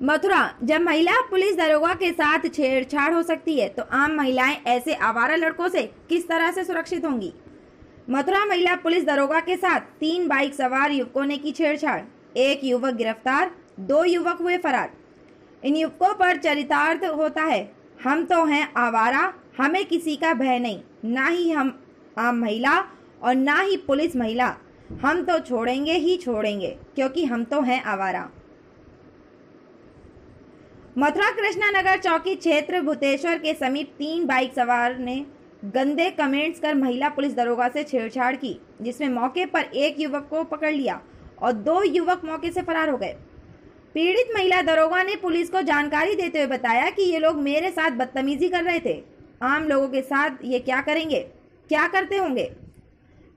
मथुरा, जब महिला पुलिस दरोगा के साथ छेड़छाड़ हो सकती है तो आम महिलाएँ ऐसे आवारा लड़कों से किस तरह से सुरक्षित होंगी? मथुरा महिला पुलिस दरोगा के साथ तीन बाइक सवार युवकों ने की छेड़छाड़। एक युवक गिरफ़्तार, दो युवक हुए फरार। इन युवकों पर चरितार्थ होता है, हम तो हैं आवारा, हमें किसी का भय नहीं, ना ही हम आम महिला और ना ही पुलिस महिला, हम तो छोड़ेंगे ही छोड़ेंगे, क्योंकि हम तो हैं आवारा। मथुरा कृष्णा नगर चौकी क्षेत्र भूतेश्वर के समीप तीन बाइक सवार ने गंदे कमेंट्स कर महिला पुलिस दरोगा से छेड़छाड़ की जिसमें मौके पर एक युवक को पकड़ लिया और दो युवक मौके से फरार हो गए। पीड़ित महिला दरोगा ने पुलिस को जानकारी देते हुए बताया कि ये लोग मेरे साथ बदतमीजी कर रहे थे। आम लोगों के साथ ये क्या करेंगे? क्या करते होंगे?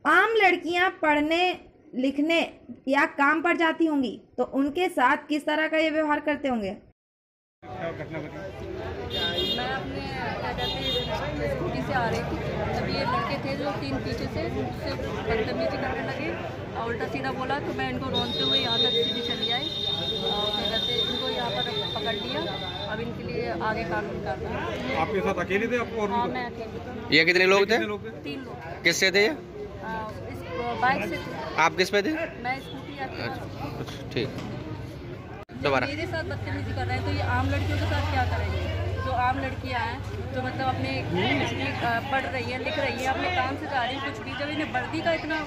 आम लड़कियाँ पढ़ने, लिखने या काम पर जाती होंगी तो उनके साथ किस तरह का ये व्यवहार करते होंगे? मैं अपने क्या कहते हैं स्कूटी से आ रही थी। जब ये लड़के थे जो तीन पीछे से उससे बदतमीजी करने लगे और उल्टा सीधा बोला तो मैं इनको रोनते हुए यहाँ तक सीधी चली आई और क्या कहते इनको यहाँ पर पकड़ लिया। अब इनके लिए आगे कानून कार्रवाई आपके साथ अकेले थे आपको और हाँ मैं अकेली ये कितने लोग थे? तीन लोग। किससे थे ये? बाइक से थे। आप किस पे थे? मैं स्कूटी अच्छा ठीक। दोबारा। मेरे साथ बदतमीजी कर रहे हैं तो ये आम लड़कियों के साथ क्या करेंगे? जो आम लड़कियाँ हैं जो मतलब अपने पढ़ रही हैं लिख रही हैं अपने काम से जा रही हैं कुछ भी जब इन्हें वर्दी का इतना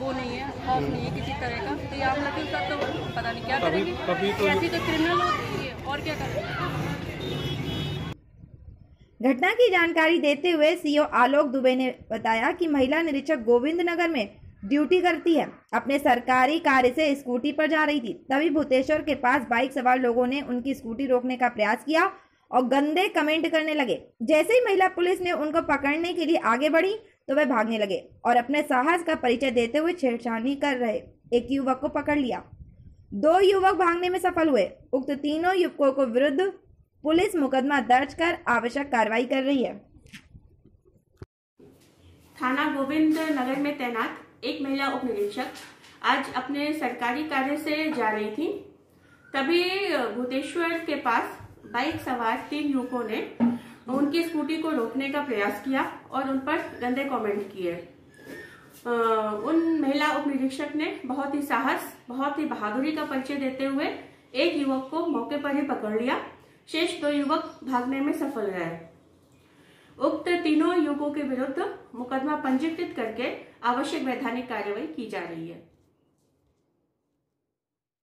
वो नहीं है खौफ नहीं है किसी तरह का तो ये आम लड़कियों के साथ तो पता नहीं क्या करेंगे? तो- ऐसी तो क्रिमिनल होती है और क्या करेंगे? घटना की जानकारी देते हुए सीओ आलोक दुबे ने बताया कि महिला निरीक्षक गोविंद नगर में ड्यूटी करती है। अपने सरकारी कार्य से स्कूटी पर जा रही थी। तभी भूतेश्वर के पास बाइक सवार लोगों ने उनकी स्कूटी रोकने का प्रयास किया और गंदे कमेंट करने लगे। जैसे ही महिला पुलिस ने उनको पकड़ने के लिए आगे बढ़ी तो वे भागने लगे और अपने साहस का परिचय देते हुए छेड़छाड़ी कर रहे। एक युवक को पकड़ लिया। दो युवक भागने में सफल हुए। उक्त तीनों युवकों को विरुद्ध पुलिस मुकदमा दर्ज कर आवश्यक कार्रवाई कर रही है। थाना गोविंद नगर में तैनात एक महिला उप निरीक्षक आज अपने सरकारी कार्य से जा रही थी। तभी भूतेश्वर के पास बाइक सवार तीन युवकों ने उनकी स्कूटी को रोकने का प्रयास किया और उन पर गंदे कमेंट किए। उन महिला उप निरीक्षक ने बहुत ही साहस, बहुत ही बहादुरी का परिचय देते हुए एक युवक को मौके पर ही पकड़ लिया। शेष दो युवक भागने में सफल रहे। उक्त तीनों युवकों के विरुद्ध मुकदमा पंजीकृत करके आवश्यक वैधानिक कार्यवाही की जा रही है।